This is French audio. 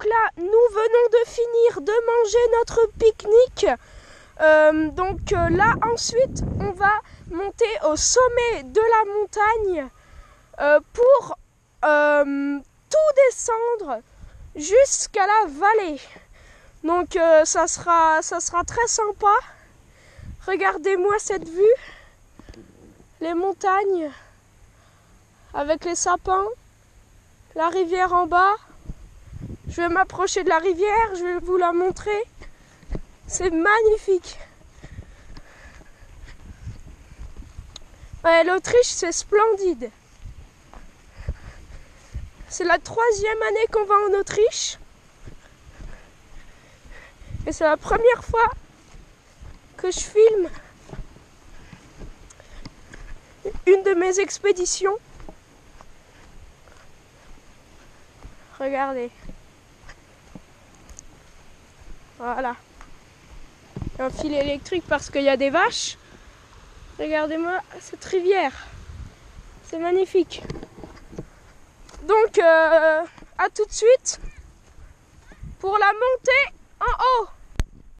donc là, nous venons de finir de manger notre pique-nique. Euh, donc euh, là, ensuite, on va monter au sommet de la montagne euh, pour tout descendre jusqu'à la vallée. Donc ça, sera, ça sera très sympa. Regardez-moi cette vue. Les montagnes avec les sapins, la rivière en bas. Je vais m'approcher de la rivière, je vais vous la montrer. C'est magnifique. L'Autriche, c'est splendide. C'est la troisième année qu'on va en Autriche. Et c'est la première fois que je filme une de mes expéditions. Regardez. Voilà. Un fil électrique parce qu'il y a des vaches. Regardez-moi cette rivière. C'est magnifique. Donc, euh, à tout de suite pour la montée en haut.